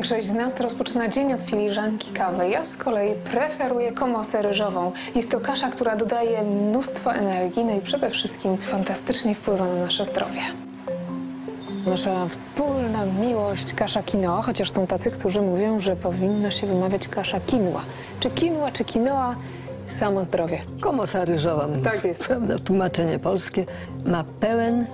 Większość z nas rozpoczyna dzień od filiżanki kawy. Ja z kolei preferuję komosę ryżową. Jest to kasza, która dodaje mnóstwo energii, no i przede wszystkim fantastycznie wpływa na nasze zdrowie. Nasza wspólna miłość kasza quinoa, chociaż są tacy, którzy mówią, że powinno się wymawiać kasza quinoa. Czy quinoa, czy quinoa, samo zdrowie. Komosa ryżowa, Tak jest. prawda, tłumaczenie polskie, ma pełen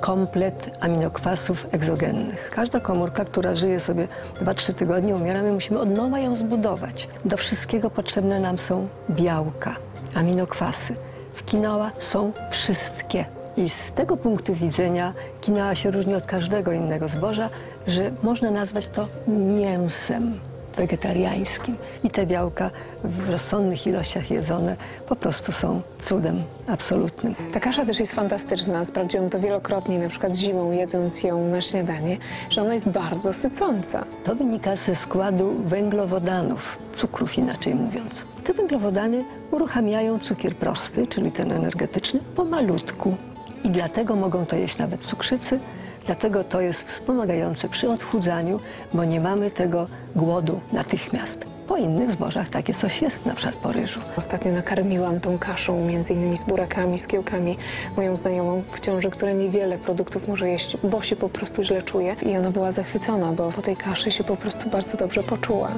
komplet aminokwasów egzogennych. Każda komórka, która żyje sobie 2-3 tygodnie, umiera, my musimy od nowa ją zbudować. Do wszystkiego potrzebne nam są białka, aminokwasy. W quinoa są wszystkie. I z tego punktu widzenia quinoa się różni od każdego innego zboża, że można nazwać to mięsem wegetariańskim. I te białka w rozsądnych ilościach jedzone po prostu są cudem absolutnym. Ta kasza też jest fantastyczna. Sprawdziłam to wielokrotnie, na przykład zimą, jedząc ją na śniadanie, że ona jest bardzo sycąca. To wynika ze składu węglowodanów, cukrów inaczej mówiąc. Te węglowodany uruchamiają cukier prosty, czyli ten energetyczny, pomalutku. I dlatego mogą to jeść nawet cukrzycy, dlatego to jest wspomagające przy odchudzaniu, bo nie mamy tego głodu natychmiast. Po innych zbożach takie coś jest, na przykład po ryżu. Ostatnio nakarmiłam tą kaszą, między innymi z burakami, z kiełkami, moją znajomą w ciąży, która niewiele produktów może jeść, bo się po prostu źle czuje. I ona była zachwycona, bo po tej kaszy się po prostu bardzo dobrze poczuła.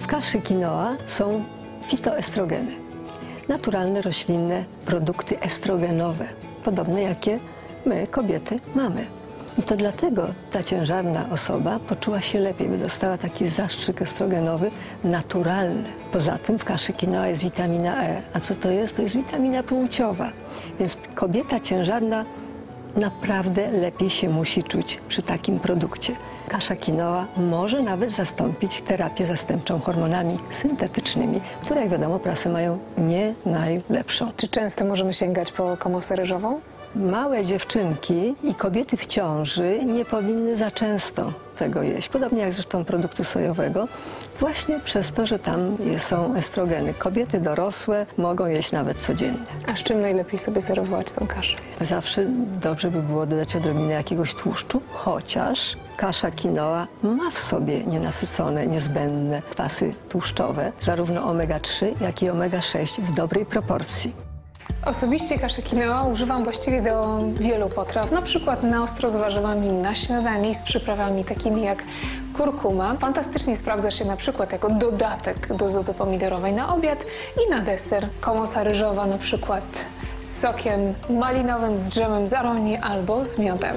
W kaszy quinoa są fitoestrogeny. Naturalne, roślinne produkty estrogenowe, podobne jakie my, kobiety, mamy. I to dlatego ta ciężarna osoba poczuła się lepiej, by dostała taki zastrzyk estrogenowy naturalny. Poza tym w kaszy jest witamina E. A co to jest? To jest witamina płciowa. Więc kobieta ciężarna naprawdę lepiej się musi czuć przy takim produkcie. Kasza quinoa może nawet zastąpić terapię zastępczą hormonami syntetycznymi, które jak wiadomo prasy mają nie najlepszą. Czy często możemy sięgać po komosę ryżową? Małe dziewczynki i kobiety w ciąży nie powinny za często tego jeść. Podobnie jak zresztą produktu sojowego, właśnie przez to, że tam są estrogeny. Kobiety dorosłe mogą jeść nawet codziennie. A z czym najlepiej sobie serwować tą kaszę? Zawsze dobrze by było dodać odrobinę jakiegoś tłuszczu, chociaż kasza quinoa ma w sobie nienasycone, niezbędne kwasy tłuszczowe, zarówno omega-3, jak i omega-6 w dobrej proporcji. Osobiście kaszę quinoa używam właściwie do wielu potraw, na przykład na ostro z warzywami na śniadanie i z przyprawami takimi jak kurkuma. Fantastycznie sprawdza się na przykład jako dodatek do zupy pomidorowej na obiad i na deser. Komosa ryżowa na przykład z sokiem malinowym, z drzemem zaroni albo z miodem.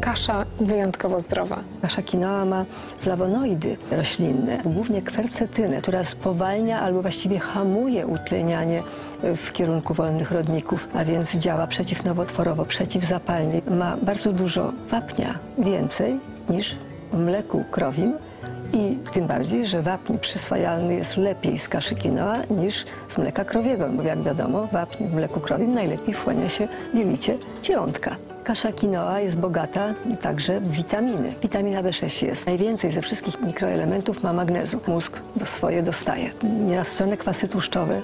Kasza wyjątkowo zdrowa. Nasza quinoa ma flawonoidy roślinne, głównie kwercetynę, która spowalnia albo właściwie hamuje utlenianie w kierunku wolnych rodników, a więc działa przeciwnowotworowo, przeciwzapalnie. Ma bardzo dużo wapnia, więcej niż w mleku krowim i tym bardziej, że wapń przyswajalny jest lepiej z kaszy quinoa niż z mleka krowiego, bo jak wiadomo, wapń w mleku krowim najlepiej wchłania się w jelicie cielątka. Kasza quinoa jest bogata także w witaminy. Witamina B6 jest. Najwięcej ze wszystkich mikroelementów ma magnezu. Mózg do swoje dostaje. Nienasycone kwasy tłuszczowe,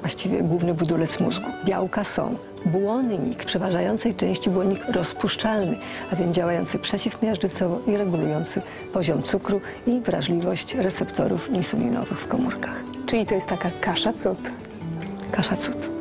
właściwie główny budulec mózgu. Białka są. Błonnik, w przeważającej części błonnik rozpuszczalny, a więc działający przeciwmiażdżycowo i regulujący poziom cukru i wrażliwość receptorów insulinowych w komórkach. Czyli to jest taka kasza cud. Kasza cud.